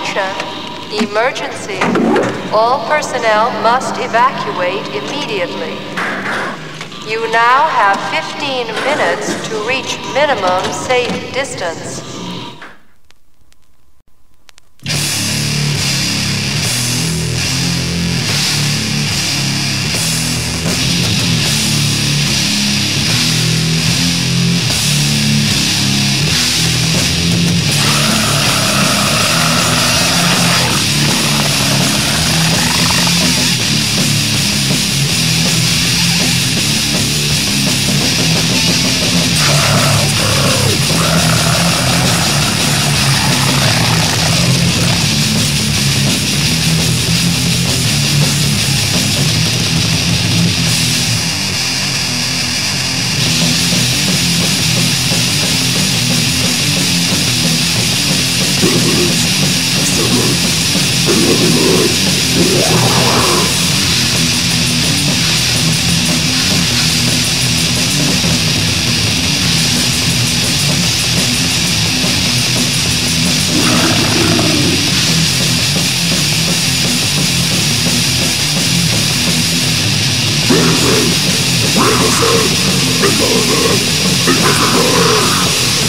Attention, emergency. All personnel must evacuate immediately. You now have 15 minutes to reach minimum safe distance. Innocent! Innocent! Innocent!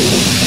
Música